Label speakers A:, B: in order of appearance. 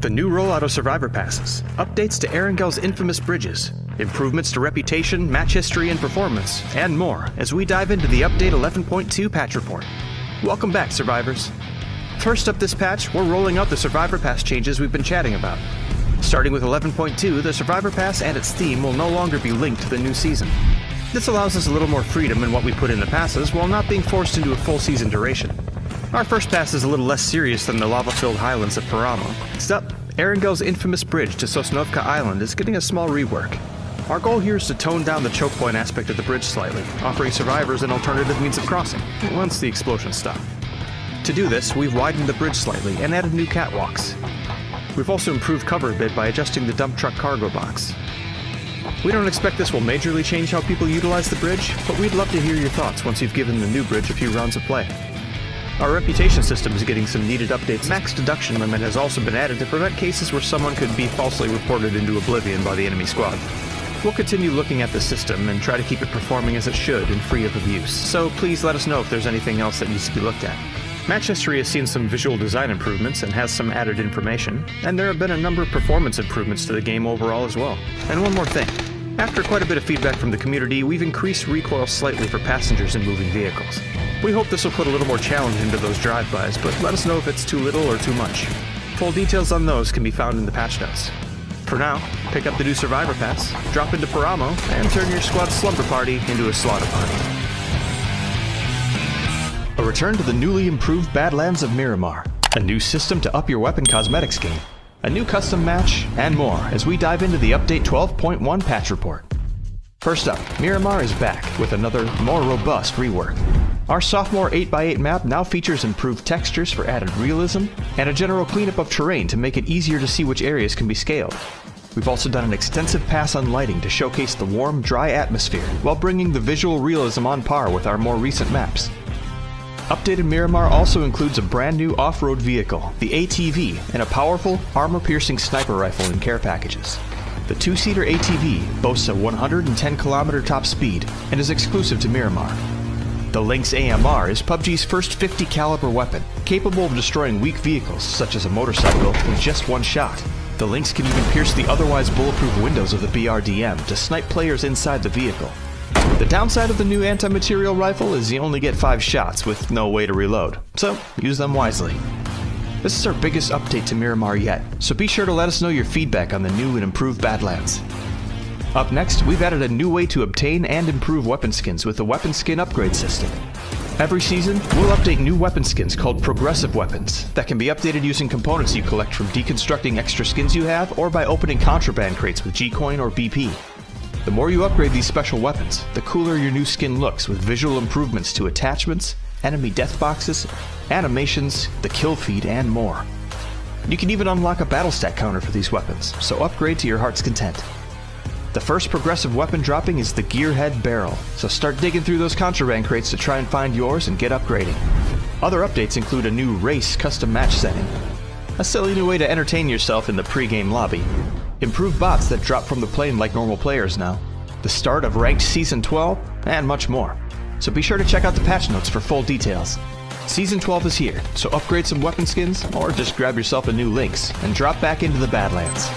A: The new rollout of Survivor Passes, updates to Erangel's infamous bridges, improvements to reputation, match history, and performance, and more as we dive into the Update 11.2 patch report. Welcome back, Survivors. First up this patch, we're rolling out the Survivor Pass changes we've been chatting about. Starting with 11.2, the Survivor Pass and its theme will no longer be linked to the new season. This allows us a little more freedom in what we put in the passes while not being forced into a full season duration. Our first pass is a little less serious than the lava-filled highlands of Paramo. Next up, Erangel's infamous bridge to Sosnovka Island is getting a small rework. Our goal here is to tone down the choke point aspect of the bridge slightly, offering survivors an alternative means of crossing, once the explosions stop. To do this, we've widened the bridge slightly and added new catwalks. We've also improved cover a bit by adjusting the dump truck cargo box. We don't expect this will majorly change how people utilize the bridge, but we'd love to hear your thoughts once you've given the new bridge a few rounds of play. Our reputation system is getting some needed updates. Max deduction limit has also been added to prevent cases where someone could be falsely reported into oblivion by the enemy squad. We'll continue looking at the system and try to keep it performing as it should and free of abuse, so please let us know if there's anything else that needs to be looked at. Match History has seen some visual design improvements and has some added information, and there have been a number of performance improvements to the game overall as well. And one more thing. After quite a bit of feedback from the community, we've increased recoil slightly for passengers in moving vehicles. We hope this will put a little more challenge into those drive-bys, but let us know if it's too little or too much. Full details on those can be found in the patch notes. For now, pick up the new Survivor Pass, drop into Paramo, and turn your squad's slumber party into a slaughter party. A return to the newly improved Badlands of Miramar, a new system to up your weapon cosmetics game, a new custom match, and more as we dive into the Update 12.1 patch report. First up, Miramar is back with another, more robust rework. Our sophomore 8x8 map now features improved textures for added realism, and a general cleanup of terrain to make it easier to see which areas can be scaled. We've also done an extensive pass on lighting to showcase the warm, dry atmosphere while bringing the visual realism on par with our more recent maps. Updated Miramar also includes a brand new off-road vehicle, the ATV, and a powerful, armor-piercing sniper rifle in care packages. The two-seater ATV boasts a 110 kilometer top speed and is exclusive to Miramar. The Lynx AMR is PUBG's first 50 caliber weapon, capable of destroying weak vehicles such as a motorcycle with just one shot. The Lynx can even pierce the otherwise bulletproof windows of the BRDM to snipe players inside the vehicle. The downside of the new anti-material rifle is you only get 5 shots with no way to reload, so use them wisely. This is our biggest update to Miramar yet, so be sure to let us know your feedback on the new and improved Badlands. Up next, we've added a new way to obtain and improve weapon skins with the weapon skin upgrade system. Every season, we'll update new weapon skins called progressive weapons that can be updated using components you collect from deconstructing extra skins you have or by opening contraband crates with Gcoin or BP. The more you upgrade these special weapons, the cooler your new skin looks with visual improvements to attachments, enemy death boxes, animations, the kill feed, and more. You can even unlock a battle stat counter for these weapons, so upgrade to your heart's content. The first progressive weapon dropping is the Gearhead Barrel, so start digging through those contraband crates to try and find yours and get upgrading. Other updates include a new race custom match setting, a silly new way to entertain yourself in the pre-game lobby, improved bots that drop from the plane like normal players now, the start of Ranked Season 12, and much more. So be sure to check out the patch notes for full details. Season 12 is here, so upgrade some weapon skins or just grab yourself a new Lynx and drop back into the Badlands.